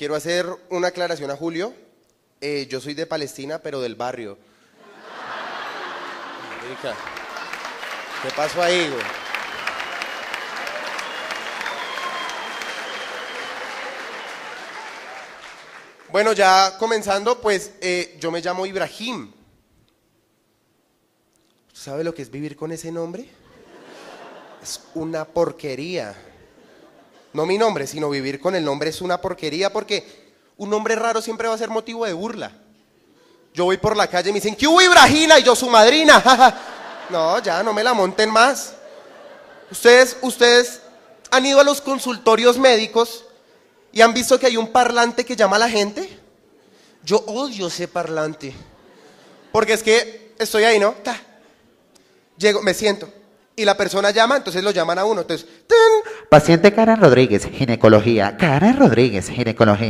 Quiero hacer una aclaración a Julio. Eh, yo soy de Palestina, pero del barrio. ¿Qué pasó ahí? Bueno, ya comenzando, pues eh, yo me llamo Ibrahim. ¿Sabe lo que es vivir con ese nombre? Es una porquería. No mi nombre, sino vivir con el nombre es una porquería porque un nombre raro siempre va a ser motivo de burla. Yo voy por la calle y me dicen, ¿qué hubo Ibrahina? Y yo, su madrina. no, ya, no me la monten más. Ustedes, ustedes han ido a los consultorios médicos y han visto que hay un parlante que llama a la gente. Yo odio ese parlante. Porque es que estoy ahí, ¿no? Llego, me siento. Y la persona llama, entonces lo llaman a uno. Entonces. Paciente Karen Rodríguez, ginecología. Karen Rodríguez, ginecología.